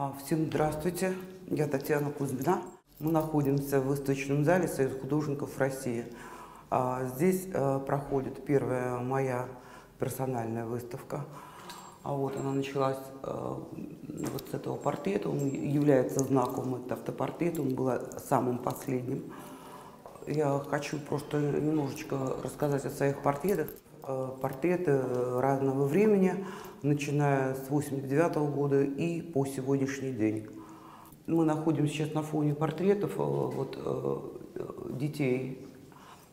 А, Всем здравствуйте, я Татьяна Кузьмина. Мы находимся в выставочном зале Союз художников России. А, Здесь э, проходит первая моя персональная выставка. А вот она началась э, вот с этого портрета. Он является знаком, это автопортрет, он был самым последним. Я хочу просто немножечко рассказать о своих портретах. Э, Портреты разного времени, начиная с 89 года и по сегодняшний день. Мы находимся сейчас на фоне портретов э, вот, э, детей.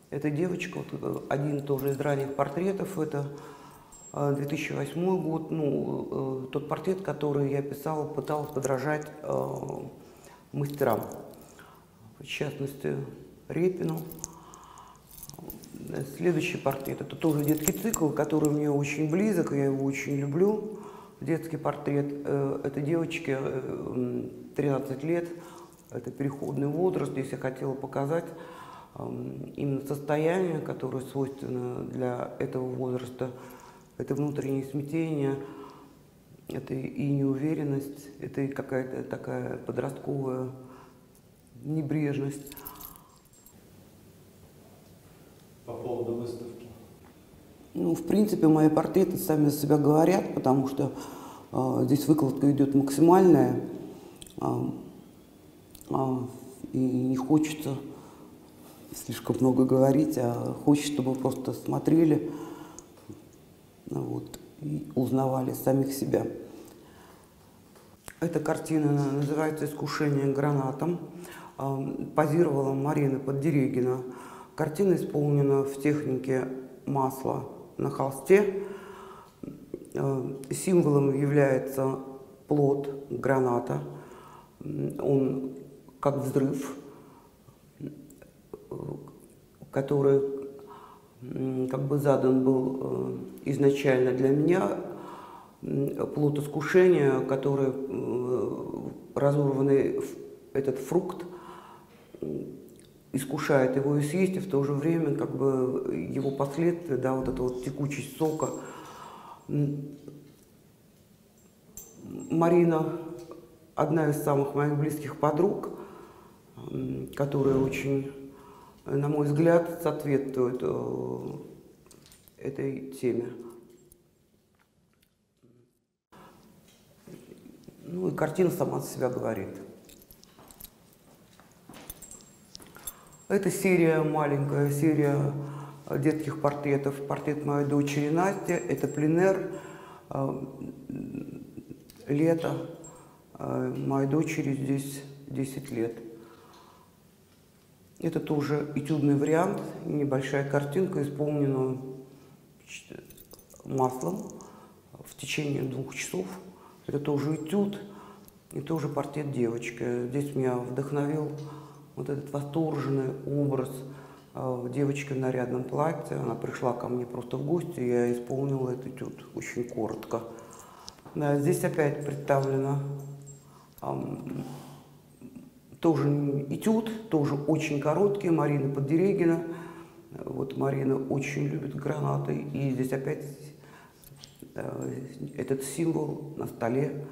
Это девочка, вот, э, один тоже из ранних портретов, это э, 2008 год, ну, э, тот портрет, который я писала, пыталась подражать э, мастерам, в частности, Репину. Э, Следующий портрет, это тоже детский цикл, который мне очень близок, я его очень люблю. Детский портрет э, этой девочки, э, м, 13 лет, это переходный возраст. Здесь я хотела показать именно состояние, которое свойственно для этого возраста. Это внутреннее смятение, это и неуверенность, это и какая-то такая подростковая небрежность. Ну, в принципе, мои портреты сами за себя говорят, потому что э, здесь выкладка идет максимальная, а, а, и не хочется слишком много говорить, а хочется, чтобы просто смотрели вот, и узнавали самих себя. Эта картина называется «Искушение гранатом». Позировала Марина Поддерегина. Картина исполнена в технике масла на холсте. Э, Символом является плод граната. Он как взрыв, который как бы задан был э, изначально для меня. Плод искушения, который э, разорванный этот фрукт искушает его и съесть, и в то же время как бы его последствия, да, вот эта вот текучесть сока. Марина одна из самых моих близких подруг, которая очень, на мой взгляд, соответствует э, этой теме. Ну и картина сама за себя говорит. Это серия, маленькая серия э, детских портретов. Портрет моей дочери Насти. Это пленер. э, Лето. Э, Моей дочери здесь 10 лет. Это тоже этюдный вариант, небольшая картинка, исполнена ч- маслом в течение двух часов. Это тоже этюд и тоже портрет девочки. Здесь меня вдохновил вот этот восторженный образ девочки в нарядном платье. Она пришла ко мне просто в гости, и я исполнила этот этюд очень коротко. Да, здесь опять представлено ам, тоже этюд, тоже очень короткий, Марина Поддерегина. Вот Марина очень любит гранаты, и здесь опять э, этот символ на столе.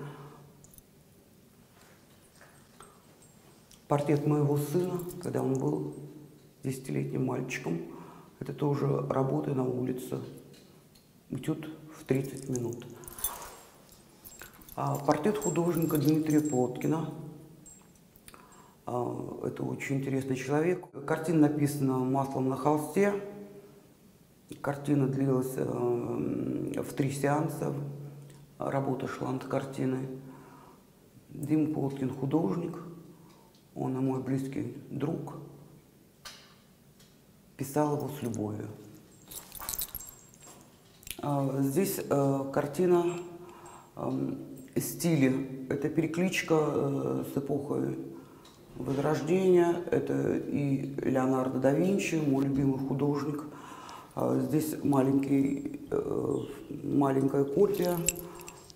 Портрет моего сына, когда он был десятилетним мальчиком. Это тоже работа на улице. Этюд в 30 минут. А портрет художника Дмитрия Плоткина. А, Это очень интересный человек. Картина написана маслом на холсте. Картина длилась э, в три сеанса. Работа шла над картиной. Дима Плоткин художник. Он мой близкий друг. Писал его с любовью. А, Здесь э, картина эм, стили. Это перекличка э, с эпохой Возрождения. Это и Леонардо да Винчи, мой любимый художник. А Здесь маленький, э, маленькая копия.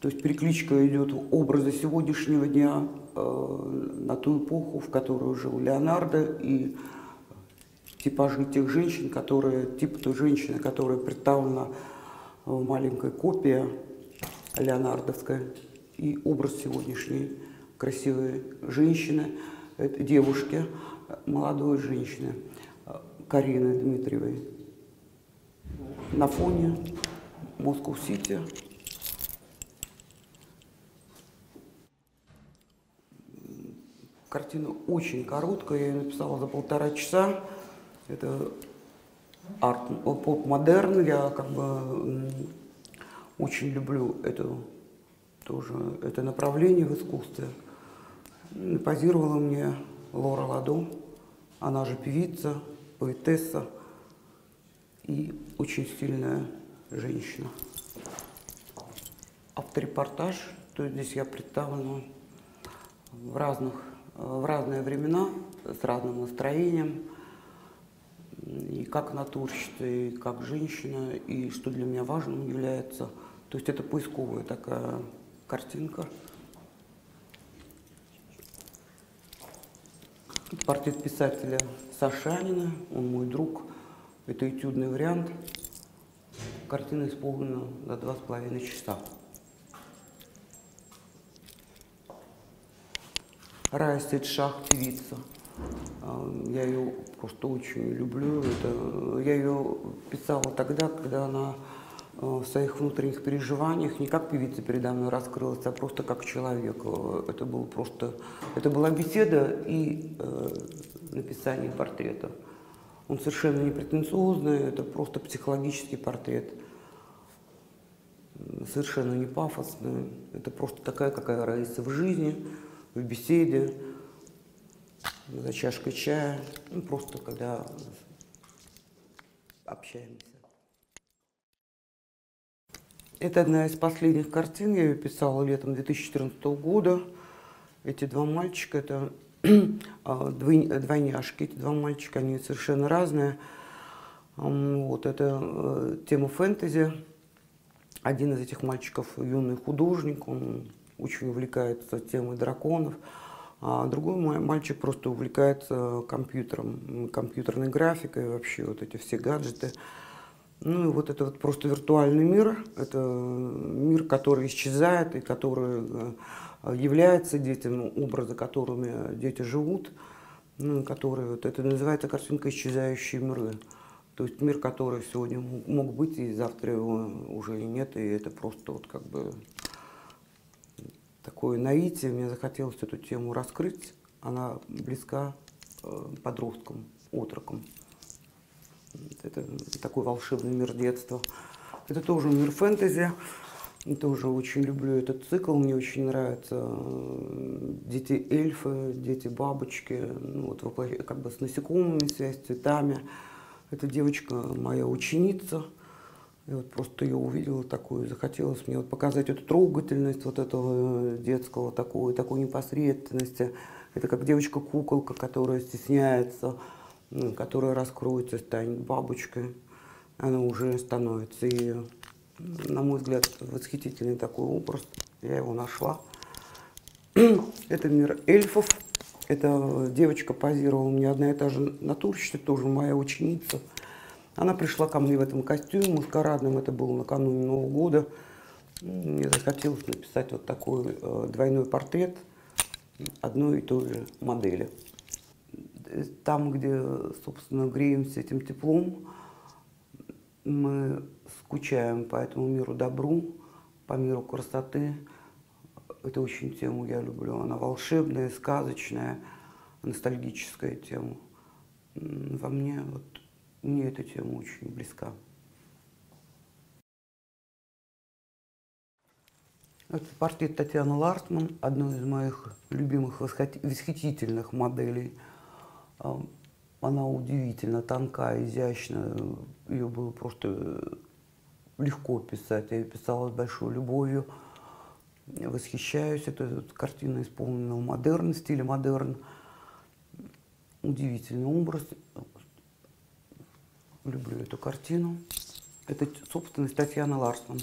То есть перекличка идет образы сегодняшнего дня на ту эпоху, в которую жил Леонардо, и типажи тех женщин, которые, тип той женщины, которая представлена в маленькой копии леонардовская, и образ сегодняшний красивой женщины, это девушки, молодой женщины, Карины Дмитриевой. На фоне Москва-Сити. Картина очень короткая, я ее написала за полтора часа. Это арт, поп-модерн. Я как бы очень люблю эту, тоже, это направление в искусстве. Позировала мне Лора Ладо, она же певица, поэтесса и очень сильная женщина. Авторепортаж, то есть здесь я представлена в разных, в разные времена, с разным настроением, и как натурщица, и как женщина, и что для меня важным является. То есть это поисковая такая картинка. Портрет писателя Сашанина, он мой друг. Это этюдный вариант. Картина исполнена за два с половиной часа. Рая Шах певица. А, я ее просто очень люблю. Это, я ее писала тогда, когда она э, в своих внутренних переживаниях не как певица передо мной раскрылась, а просто как человек. Это был просто, это была беседа и э, написание портрета. Он совершенно не претенциозный, это просто психологический портрет. Совершенно не пафосный. Это просто такая, какая Раиса в жизни, в беседе, за чашкой чая. Ну, просто когда общаемся. Это одна из последних картин, я ее писала летом 2014 года. Эти два мальчика, это а, двойняшки, эти два мальчика, они совершенно разные. Вот это э, тема фэнтези. Один из этих мальчиков юный художник, он очень увлекается темой драконов. А другой мой мальчик просто увлекается компьютером, компьютерной графикой, вообще вот эти все гаджеты. Ну и вот это вот просто виртуальный мир, это мир, который исчезает и который э, является детям, ну, образы, которыми дети живут, ну, которые, вот это называется картинка «Исчезающие миры». То есть мир, который сегодня мог быть, и завтра его уже и нет, и это просто вот как бы такое наитие. Мне захотелось эту тему раскрыть. Она близка э, подросткам, отрокам. Это такой волшебный мир детства. Это тоже мир фэнтези. Тоже очень люблю этот цикл, мне очень нравятся дети эльфы, дети бабочки, ну, вот как бы с насекомыми связь, с цветами. Эта девочка моя ученица. Я вот просто ее увидела такую, захотелось мне вот показать эту трогательность вот этого детского такой, такой непосредственности. Это как девочка-куколка, которая стесняется, которая раскроется, станет бабочкой. Она уже становится ее на мой взгляд, восхитительный такой образ. Я его нашла. Это мир эльфов. Эта девочка позировала мне одна и та же натурщица, тоже моя ученица. Она пришла ко мне в этом костюме маскарадном, это было накануне Нового года. Мне захотелось написать вот такой э, двойной портрет одной и той же модели. Там, где, собственно, греемся этим теплом, мы скучаем по этому миру добру, по миру красоты. Это очень тему я люблю. Она волшебная, сказочная, ностальгическая тема. Во мне, вот, мне эта тема очень близка. Это портрет Татьяны Ларсман, одной из моих любимых восхитительных моделей. Она удивительно тонкая, изящная. Ее было просто легко писать. Я ее писала с большой любовью. Восхищаюсь. Это картина исполнена в модерн, стиле модерн. Удивительный образ. Люблю эту картину. Это собственность Татьяны Ларсман.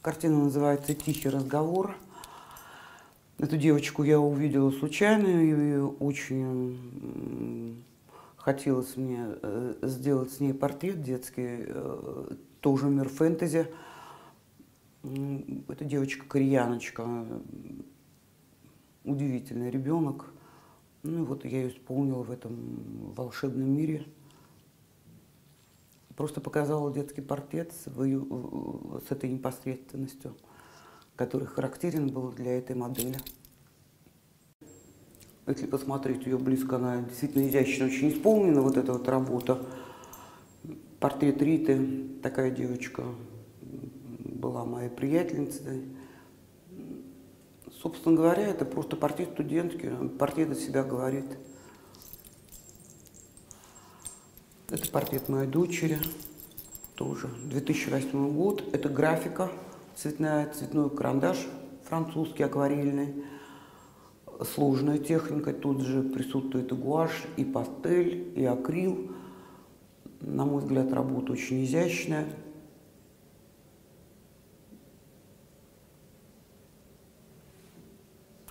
Картина называется «Тихий разговор». Эту девочку я увидела случайно и очень Хотелось мне э, сделать с ней портрет детский, э, тоже мир фэнтези. Это девочка-кореяночка, удивительный ребенок. Ну и вот я ее исполнила в этом волшебном мире. Просто показала детский портрет свою, с этой непосредственностью, который характерен был для этой модели. Если посмотреть ее близко, она действительно изящно очень исполнена, вот эта вот работа. Портрет Риты, такая девочка, была моей приятельницей. Собственно говоря, это просто портрет студентки, портрет от себя говорит. Это портрет моей дочери, тоже 2008 год. Это графика цветная, цветной карандаш французский, акварельный. Сложная техника, тут же присутствует и гуашь, и пастель, и акрил. На мой взгляд, работа очень изящная.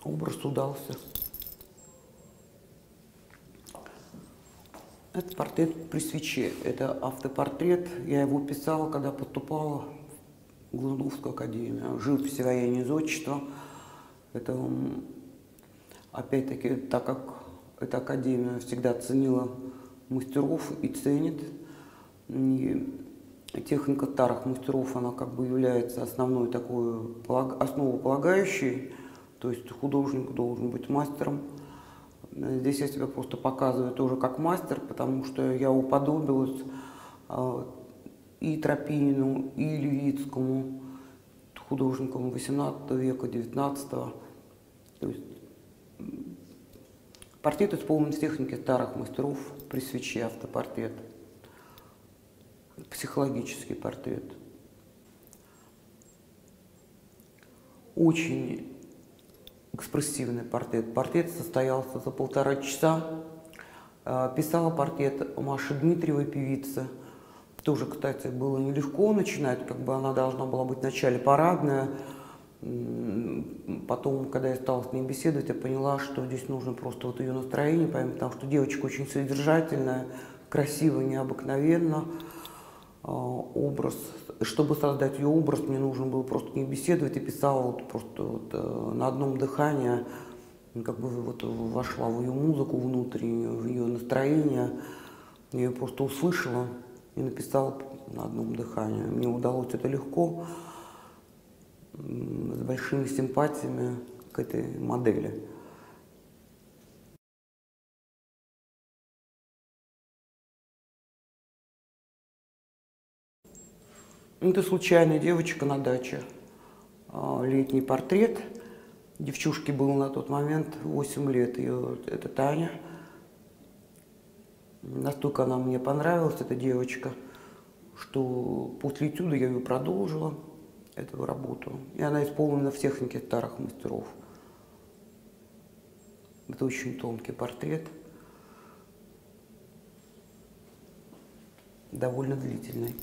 Образ удался. Это портрет при свече. Это автопортрет. Я его писала, когда поступала в Глазновскую академию. Жил в Севояне из отчества. Это, опять-таки, так как эта академия всегда ценила мастеров и ценит. И техника старых мастеров, она как бы является основной такой основополагающей то есть художник должен быть мастером. Здесь я себя просто показываю тоже как мастер, потому что я уподобилась э, и Тропинину, и Левицкому, художникам 18 века, 19 -го. То есть портрет исполнен в технике старых мастеров при свече автопортрет. Психологический портрет. Очень экспрессивный портрет. Портрет состоялся за полтора часа. Э, писала портрет Маши Дмитриевой, певицы. Тоже, кстати, было нелегко начинать, как бы она должна была быть вначале парадная. Потом, когда я стала с ней беседовать, я поняла, что здесь нужно просто вот ее настроение, потому что девочка очень содержательная, красивая, необыкновенно. Э, образ чтобы создать ее образ, мне нужно было просто не беседовать и писала вот просто вот, э, на одном дыхании, как бы вот вошла в ее музыку внутреннюю, в ее настроение. Я ее просто услышала и написала на одном дыхании. Мне удалось это легко, с большими симпатиями к этой модели. Это случайная девочка на даче. А, летний портрет. Девчушке было на тот момент 8 лет. Ее, это Таня. Настолько она мне понравилась, эта девочка, что после этюда я ее продолжила, эту работу. И она исполнена в технике старых мастеров. Это очень тонкий портрет. Довольно длительный.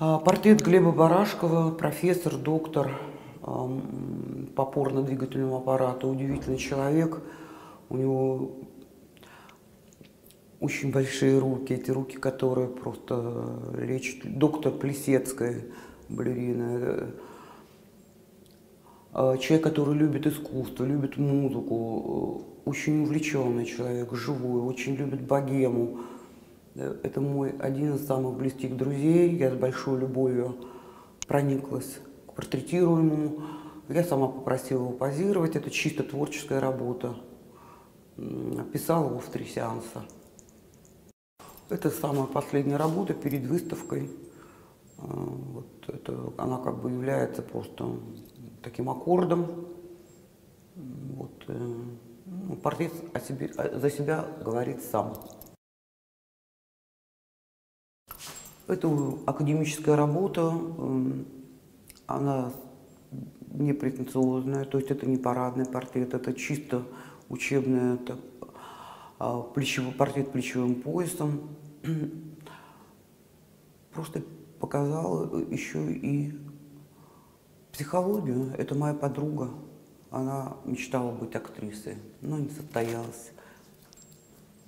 А, портрет Глеба Барашкова, профессор, доктор по опорно-двигательному аппарату, удивительный человек. У него очень большие руки, эти руки, которые просто лечат. Доктор Плесецкая, балерина. А, человек, который любит искусство, любит музыку, очень увлеченный человек, живой, очень любит богему. Это мой один из самых близких друзей. Я с большой любовью прониклась к портретируемому. Я сама попросила его позировать. Это чисто творческая работа. Писала его в три сеанса. Это самая последняя работа перед выставкой. А, вот это, она как бы является просто таким аккордом. Вот, э, ну, портрет о себе, за себя говорит сам. Это академическая работа, она не претенциозная, то есть это не парадный портрет, это чисто учебный это, а, плечевой, портрет плечевым поясом. Просто показал еще и психологию. Это моя подруга. Она мечтала быть актрисой, но не состоялась.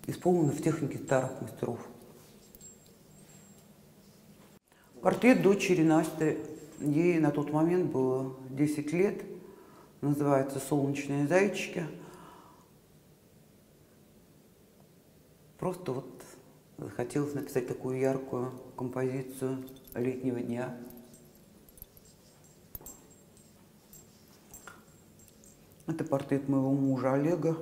исполнены в технике старых мастеров. Портрет дочери Насти, ей на тот момент было 10 лет, называется «Солнечные зайчики». Просто вот захотелось написать такую яркую композицию летнего дня. Это портрет моего мужа Олега.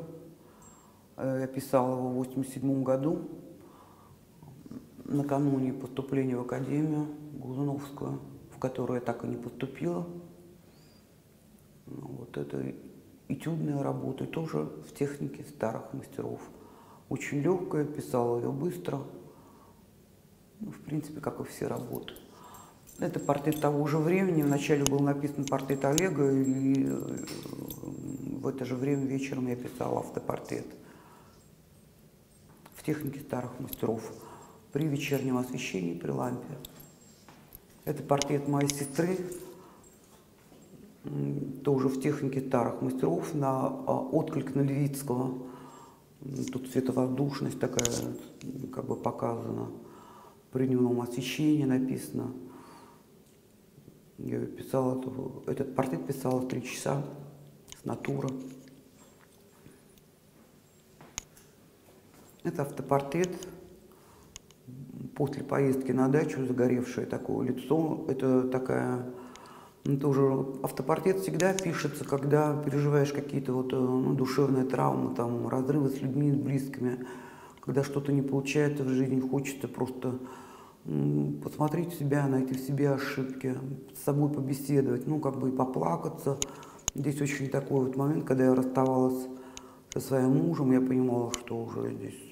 Э, я писала его в 1987 году, накануне поступления в Академию Глазуновскую, в которую я так и не поступила. Ну, вот это этюдная работа, тоже в технике старых мастеров. Очень легкая, писала ее быстро. Ну, в принципе, как и все работы. Это портрет того же времени. Вначале был написан портрет Олега, и э, в это же время вечером я писала автопортрет в технике старых мастеров при вечернем освещении при лампе. Это портрет моей сестры, тоже в технике старых мастеров на а, отклик на Левицкого. Тут световоздушность такая как бы показана. При дневном освещении написано. Я писала, этот портрет писала три часа с натура. Это автопортрет после поездки на дачу, загоревшее такое лицо. Это такая, ну, тоже автопортрет всегда пишется, когда переживаешь какие-то вот, э, ну, душевные травмы, там, разрывы с людьми, с близкими, когда что-то не получается в жизни, хочется просто посмотреть в себя, найти в себе ошибки, с собой побеседовать, ну, как бы и поплакаться. Здесь очень такой вот момент, когда я расставалась со своим мужем, я понимала, что уже здесь,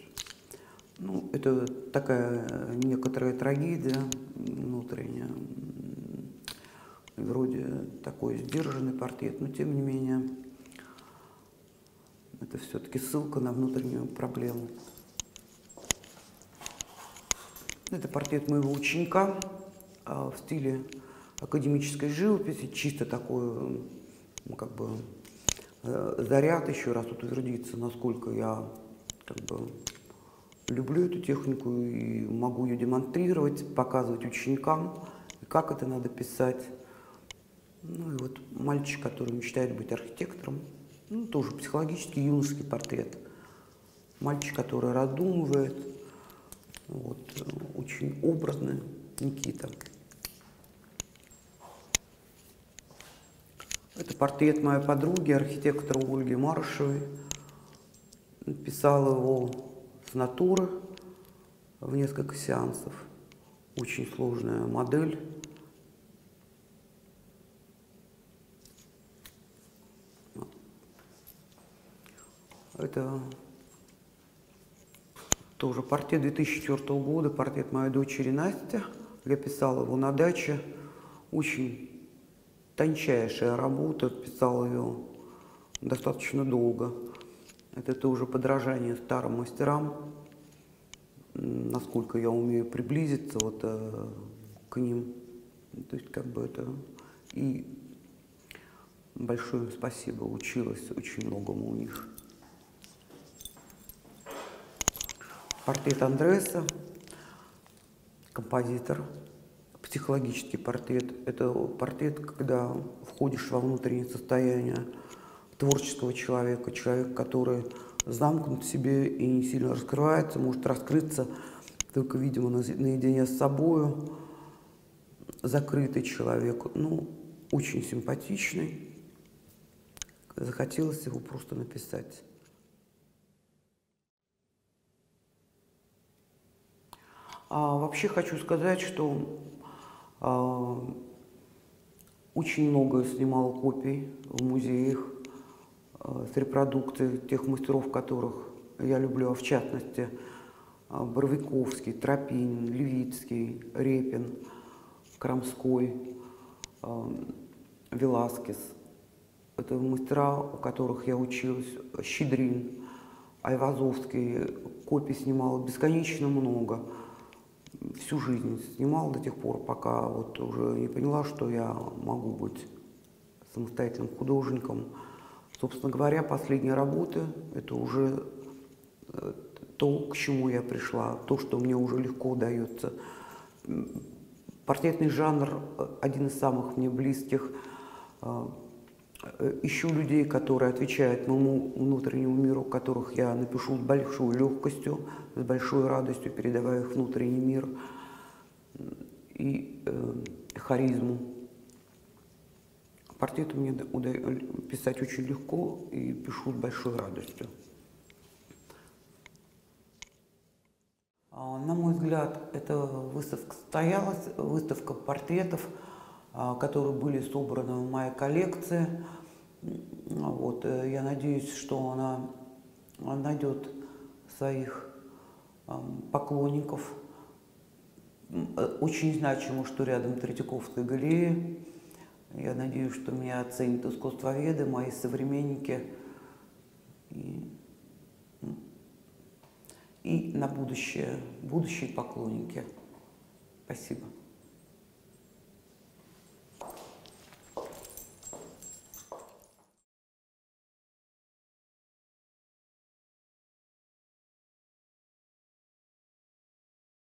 ну, это такая некоторая трагедия внутренняя, вроде такой сдержанный портрет, но тем не менее это все-таки ссылка на внутреннюю проблему. Это портрет моего ученика а, в стиле академической живописи, чисто такой, как бы, э, заряд еще раз утвердиться, насколько я как бы люблю эту технику и могу ее демонстрировать, показывать ученикам, как это надо писать. Ну и вот мальчик, который мечтает быть архитектором, ну, тоже психологический юношеский портрет. Мальчик, который раздумывает, вот, очень образный Никита. Это портрет моей подруги, архитектора Ольги Маршевой. Писала его с натуры в несколько сеансов. Очень сложная модель. Это тоже портрет 2004 года, портрет моей дочери Насти. Я писала его на даче. Очень тончайшая работа, писала ее достаточно долго. Это тоже подражание старым мастерам, насколько я умею приблизиться вот, э, к ним. То есть как бы это и большое им спасибо, училась очень многому у них. Портрет Андреса, композитор, психологический портрет. Это портрет, когда входишь во внутреннее состояние творческого человека, человек, который замкнут в себе и не сильно раскрывается, может раскрыться только, видимо, наедине с собой, закрытый человек, ну, очень симпатичный. Захотелось его просто написать. А, вообще хочу сказать, что а, очень много снимал копий в музеях с репродукцией тех мастеров, которых я люблю, а в частности а, Боровиковский, Тропин, Левицкий, Репин, Крамской, а, Веласкес. Это мастера, у которых я училась, Щедрин, Айвазовский, копий снимал бесконечно много всю жизнь снимала до тех пор, пока вот уже не поняла, что я могу быть самостоятельным художником. Собственно говоря, последние работы – это уже э, то, к чему я пришла, то, что мне уже легко удается. Портретный жанр э, один из самых мне близких. Э, Ищу людей, которые отвечают моему внутреннему миру, которых я напишу с большой легкостью, с большой радостью, передавая их внутренний мир и э, харизму. Портреты мне писать очень легко и пишу с большой радостью. А, На мой взгляд, эта выставка состоялась, выставка портретов, а, которые были собраны в моей коллекции. М, Вот, э, я надеюсь, что она найдет своих поклонников. Э, Очень значимо, что рядом Третьяковская галерея. Я надеюсь, что меня оценят искусствоведы, мои современники. И и на будущее, будущие поклонники. Спасибо.